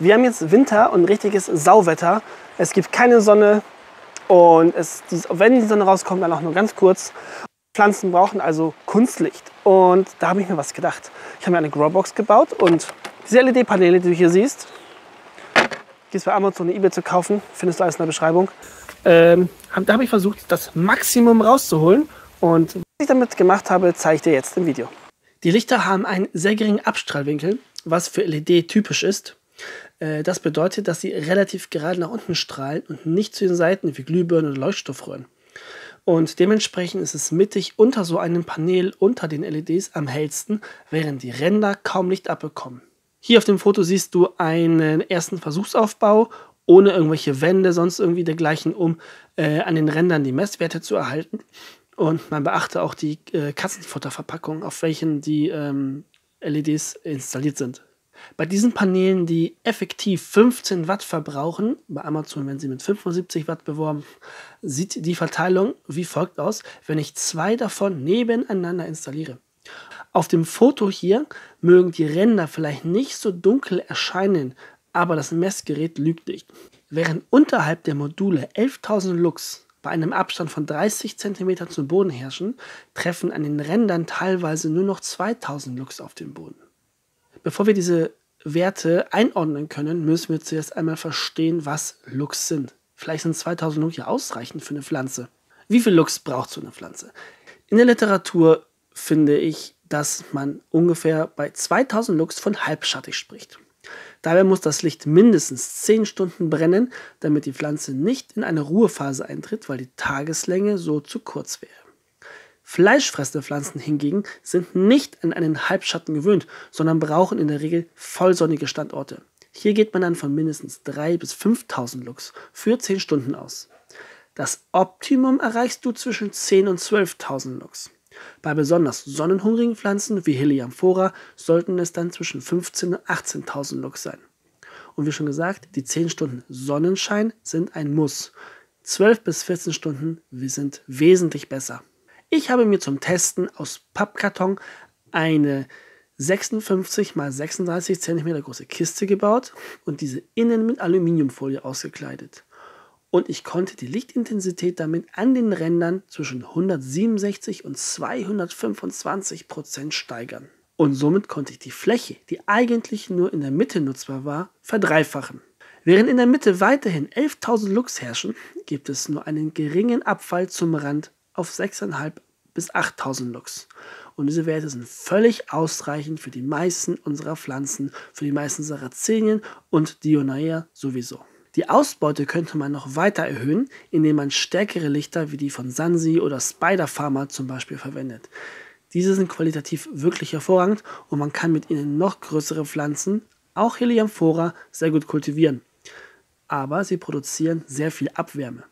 Wir haben jetzt Winter und richtiges Sauwetter. Es gibt keine Sonne und es, wenn die Sonne rauskommt, dann auch nur ganz kurz. Pflanzen brauchen also Kunstlicht. Und da habe ich mir was gedacht. Ich habe mir eine Growbox gebaut und diese LED-Paneele, die du hier siehst, gibt es bei Amazon und eBay zu kaufen. Findest du alles in der Beschreibung. Ähm, da habe ich versucht, das Maximum rauszuholen. Und was ich damit gemacht habe, zeige ich dir jetzt im Video. Die Lichter haben einen sehr geringen Abstrahlwinkel, was für LED typisch ist. Äh, das bedeutet, dass sie relativ gerade nach unten strahlen und nicht zu den Seiten wie Glühbirnen oder Leuchtstoffröhren. Und dementsprechend ist es mittig unter so einem Panel unter den LEDs am hellsten, während die Ränder kaum Licht abbekommen. Hier auf dem Foto siehst du einen ersten Versuchsaufbau ohne irgendwelche Wände, sonst irgendwie dergleichen, um äh, an den Rändern die Messwerte zu erhalten. Und man beachte auch die äh, Katzenfutterverpackung, auf welchen die ähm, LEDs installiert sind. Bei diesen Paneelen, die effektiv 15 Watt verbrauchen, bei Amazon werden sie mit 75 Watt beworben, sieht die Verteilung wie folgt aus, wenn ich zwei davon nebeneinander installiere. Auf dem Foto hier mögen die Ränder vielleicht nicht so dunkel erscheinen, aber das Messgerät lügt nicht. Während unterhalb der Module 11.000 Lux bei einem Abstand von 30 cm zum Boden herrschen, treffen an den Rändern teilweise nur noch 2000 Lux auf den Boden. Bevor wir diese Werte einordnen können, müssen wir zuerst einmal verstehen, was Lux sind. Vielleicht sind 2000 Lux ja ausreichend für eine Pflanze. Wie viel Lux braucht so eine Pflanze? In der Literatur finde ich, dass man ungefähr bei 2000 Lux von halbschattig spricht. Dabei muss das Licht mindestens 10 Stunden brennen, damit die Pflanze nicht in eine Ruhephase eintritt, weil die Tageslänge so zu kurz wäre. Fleischfressende Pflanzen hingegen sind nicht an einen Halbschatten gewöhnt, sondern brauchen in der Regel vollsonnige Standorte. Hier geht man dann von mindestens 3.000 bis 5.000 Lux für 10 Stunden aus. Das Optimum erreichst du zwischen 10.000 und 12.000 Lux. Bei besonders sonnenhungrigen Pflanzen wie Helianthora sollten es dann zwischen 15.000 und 18.000 Lux sein. Und wie schon gesagt, die 10 Stunden Sonnenschein sind ein Muss. 12 bis 14 Stunden sind wesentlich besser. Ich habe mir zum Testen aus Pappkarton eine 56 x 36 cm große Kiste gebaut und diese innen mit Aluminiumfolie ausgekleidet. Und ich konnte die Lichtintensität damit an den Rändern zwischen 167 und 225 Prozent steigern. Und somit konnte ich die Fläche, die eigentlich nur in der Mitte nutzbar war, verdreifachen. Während in der Mitte weiterhin 11.000 Lux herrschen, gibt es nur einen geringen Abfall zum Rand auf 6.500 bis 8000 Lux. Und diese Werte sind völlig ausreichend für die meisten unserer Pflanzen, für die meisten Sarazenien und Dionaea sowieso. Die Ausbeute könnte man noch weiter erhöhen, indem man stärkere Lichter wie die von Sansi oder Spider Farmer zum Beispiel verwendet. Diese sind qualitativ wirklich hervorragend und man kann mit ihnen noch größere Pflanzen, auch Helianthora, sehr gut kultivieren. Aber sie produzieren sehr viel Abwärme.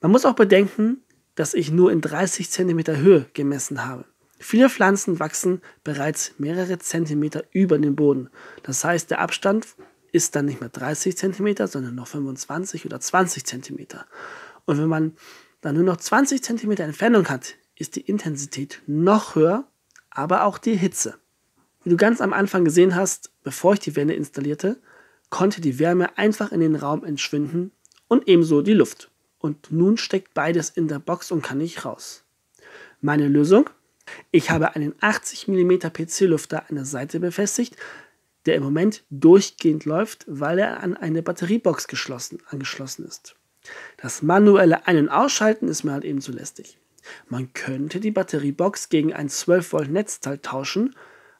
Man muss auch bedenken, dass ich nur in 30 cm Höhe gemessen habe. Viele Pflanzen wachsen bereits mehrere Zentimeter über dem Boden. Das heißt, der Abstand ist dann nicht mehr 30 cm, sondern noch 25 oder 20 cm. Und wenn man dann nur noch 20 cm Entfernung hat, ist die Intensität noch höher, aber auch die Hitze. Wie du ganz am Anfang gesehen hast, bevor ich die Wände installierte, konnte die Wärme einfach in den Raum entschwinden und ebenso die Luft und nun steckt beides in der Box und kann nicht raus. Meine Lösung? Ich habe einen 80 mm PC-Lüfter an der Seite befestigt, der im Moment durchgehend läuft, weil er an eine Batteriebox geschlossen, angeschlossen ist. Das manuelle Ein- und Ausschalten ist mir halt eben zu lästig. Man könnte die Batteriebox gegen ein 12 Volt Netzteil tauschen,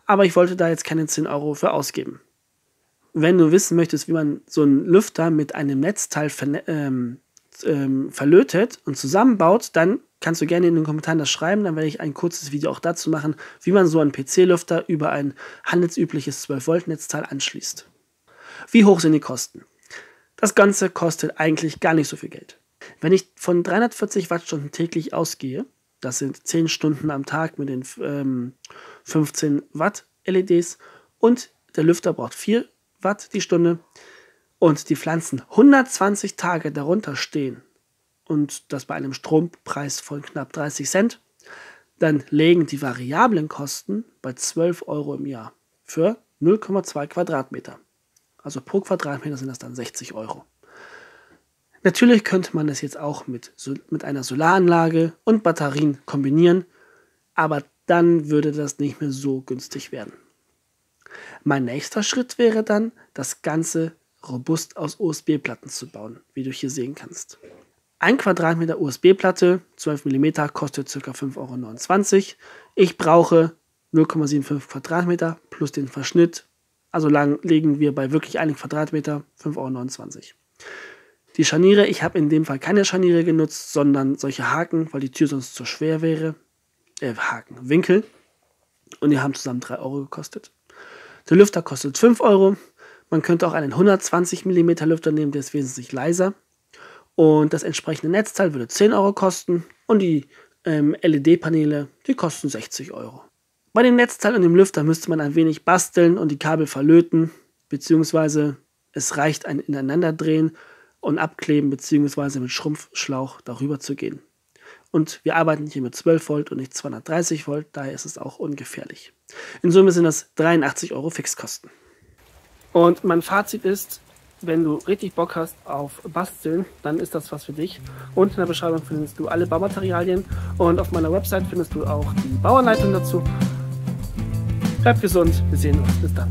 aber ich wollte da jetzt keine 10 Euro für ausgeben. Wenn du wissen möchtest, wie man so einen Lüfter mit einem Netzteil ähm, ähm, verlötet und zusammenbaut, dann kannst du gerne in den Kommentaren das schreiben. Dann werde ich ein kurzes Video auch dazu machen, wie man so einen PC-Lüfter über ein handelsübliches 12-Volt-Netzteil anschließt. Wie hoch sind die Kosten? Das Ganze kostet eigentlich gar nicht so viel Geld. Wenn ich von 340 Wattstunden täglich ausgehe, das sind 10 Stunden am Tag mit den ähm, 15 Watt LEDs und der Lüfter braucht 4 Watt die Stunde, und die Pflanzen 120 Tage darunter stehen und das bei einem Strompreis von knapp 30 Cent, dann legen die variablen Kosten bei 12 Euro im Jahr für 0,2 Quadratmeter. Also pro Quadratmeter sind das dann 60 Euro. Natürlich könnte man das jetzt auch mit, mit einer Solaranlage und Batterien kombinieren, aber dann würde das nicht mehr so günstig werden. Mein nächster Schritt wäre dann, das Ganze robust aus USB-Platten zu bauen, wie du hier sehen kannst. Ein Quadratmeter USB-Platte, 12 mm, kostet ca. 5,29 Euro. Ich brauche 0,75 Quadratmeter plus den Verschnitt. Also lang legen wir bei wirklich einem Quadratmeter 5,29 Euro. Die Scharniere, ich habe in dem Fall keine Scharniere genutzt, sondern solche Haken, weil die Tür sonst zu schwer wäre. Äh, Haken, Winkel. Und die haben zusammen 3 Euro gekostet. Der Lüfter kostet 5 Euro. Man könnte auch einen 120 mm Lüfter nehmen, der ist wesentlich leiser. Und das entsprechende Netzteil würde 10 Euro kosten. Und die ähm, LED-Paneele, die kosten 60 Euro. Bei dem Netzteil und dem Lüfter müsste man ein wenig basteln und die Kabel verlöten, beziehungsweise es reicht ein Ineinanderdrehen und abkleben bzw. mit Schrumpfschlauch darüber zu gehen. Und wir arbeiten hier mit 12 Volt und nicht 230 Volt, daher ist es auch ungefährlich. In Summe sind das 83 Euro Fixkosten. Und mein Fazit ist, wenn du richtig Bock hast auf Basteln, dann ist das was für dich. Und in der Beschreibung findest du alle Baumaterialien und auf meiner Website findest du auch die Bauanleitung dazu. Bleib gesund, wir sehen uns. Bis dann.